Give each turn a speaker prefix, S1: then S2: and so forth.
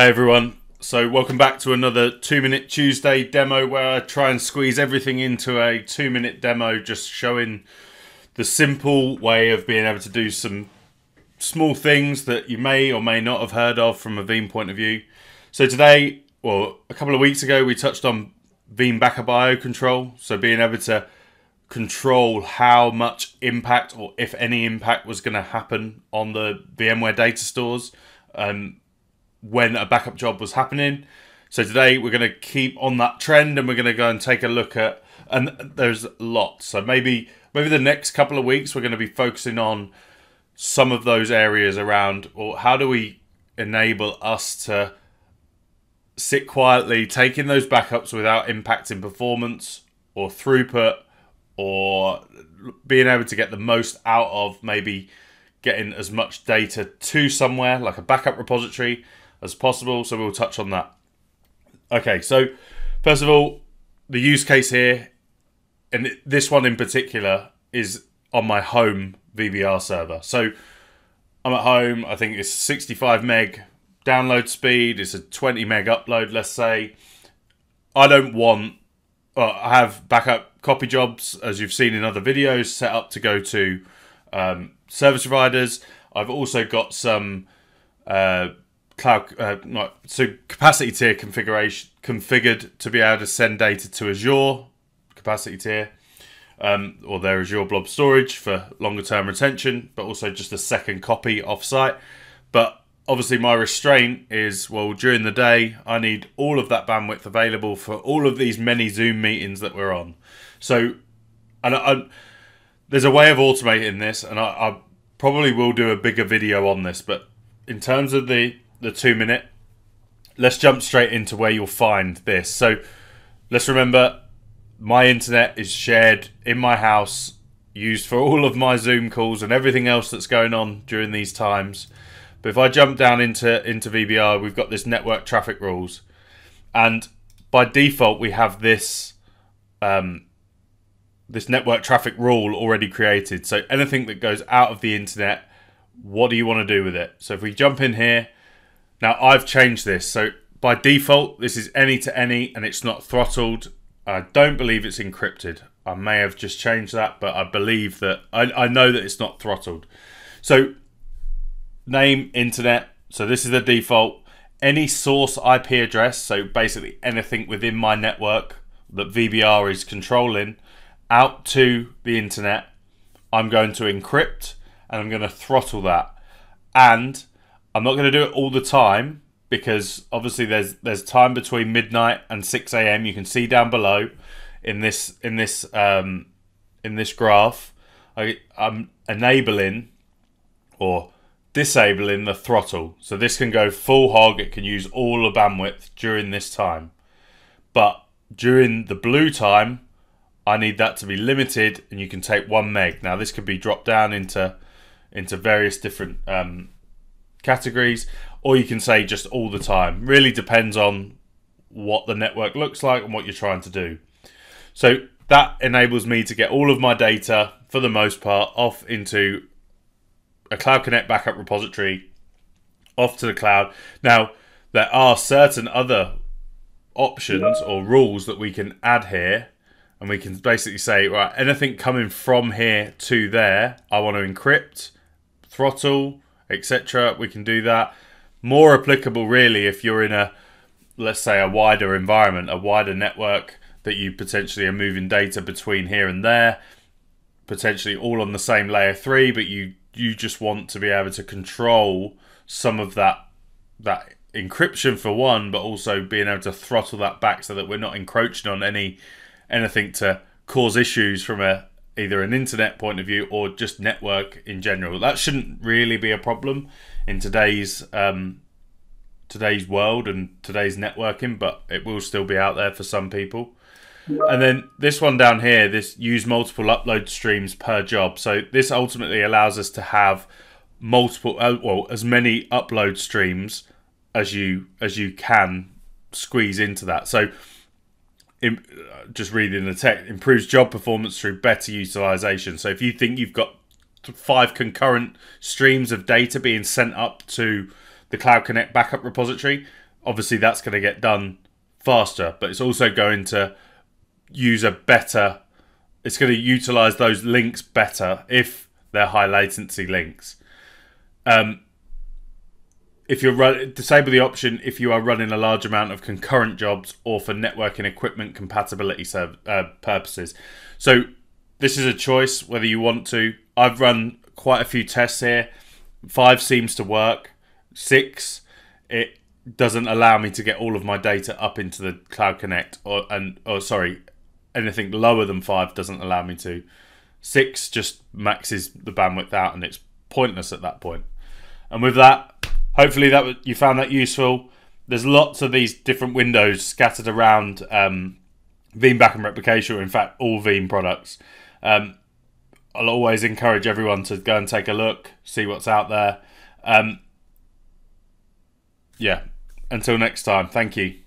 S1: Hey everyone. So welcome back to another 2 minute Tuesday demo where I try and squeeze everything into a 2 minute demo just showing the simple way of being able to do some small things that you may or may not have heard of from a Veeam point of view. So today, well, a couple of weeks ago we touched on Veeam backup I/O control, so being able to control how much impact or if any impact was going to happen on the VMware data stores. Um, when a backup job was happening. So today we're going to keep on that trend and we're going to go and take a look at and there's lots. So maybe maybe the next couple of weeks we're going to be focusing on some of those areas around or how do we enable us to sit quietly taking those backups without impacting performance or throughput or being able to get the most out of maybe getting as much data to somewhere like a backup repository as possible. So we'll touch on that. Okay, so first of all, the use case here, and this one in particular, is on my home VBR server. So I'm at home. I think it's 65 meg download speed. It's a 20 meg upload. Let's say I don't want. Well, I have backup copy jobs as you've seen in other videos set up to go to um, service providers. I've also got some uh, cloud, uh, not, so capacity tier configuration configured to be able to send data to Azure capacity tier, um, or their Azure Blob storage for longer term retention, but also just a second copy offsite. But obviously, my restraint is well during the day, I need all of that bandwidth available for all of these many Zoom meetings that we're on. So, and I, I, there's a way of automating this, and I, I probably will do a bigger video on this, but in terms of the the two minute, let's jump straight into where you'll find this. So let's remember my internet is shared in my house, used for all of my Zoom calls and everything else that's going on during these times. But if I jump down into into VBR, we've got this network traffic rules, and by default we have this um, this network traffic rule already created. So anything that goes out of the internet, what do you want to do with it? So if we jump in here, now I've changed this. So by default, this is any to any and it's not throttled. I don't believe it's encrypted. I may have just changed that, but I believe that I, I know that it's not throttled. So name internet. So this is the default. Any source IP address, so basically anything within my network that VBR is controlling out to the internet, I'm going to encrypt and I'm going to throttle that. And I'm not going to do it all the time because obviously there's there's time between midnight and 6 a.m. You can see down below in this in this um, in this graph. I, I'm enabling or disabling the throttle, so this can go full hog. It can use all the bandwidth during this time, but during the blue time, I need that to be limited, and you can take one meg. Now this could be dropped down into into various different um, categories, or you can say just all the time. Really depends on what the network looks like and what you're trying to do. So that enables me to get all of my data, for the most part, off into a Cloud Connect backup repository, off to the cloud. Now, there are certain other options or rules that we can add here and we can basically say right anything coming from here to there i want to encrypt throttle etc. We can do that. More applicable, really, if you're in a, let's say, a wider environment, a wider network that you potentially are moving data between here and there, potentially all on the same layer three, but you you just want to be able to control some of that that encryption for one, but also being able to throttle that back so that we're not encroaching on any anything to cause issues from a either an internet point of view or just network in general. That shouldn't really be a problem in today's um, today's world and today's networking, but it will still be out there for some people. And then this one down here, this use multiple upload streams per job. So this ultimately allows us to have multiple, uh, well, as many upload streams as you as you can squeeze into that. So just reading the text improves job performance through better utilization. So if you think you've got five concurrent streams of data being sent up to the Cloud Connect backup repository, obviously that's going to get done faster, but it's also going to use a better. It's going to utilize those links better if they're high latency links. Um, if you're run, disable the option if you are running a large amount of concurrent jobs or for networking equipment compatibility serv- uh, purposes. So this is a choice whether you want to. I've run quite a few tests here. Five seems to work. Six, it doesn't allow me to get all of my data up into the Cloud Connect, or and or sorry, anything lower than five doesn't allow me to. Six just maxes the bandwidth out, and it's pointless at that point. And with that, hopefully that you found that useful. There's lots of these different windows scattered around um, Veeam backup replication, or in fact, all Veeam products. Um, I'll always encourage everyone to go and take a look, see what's out there. Um, yeah, until next time, thank you.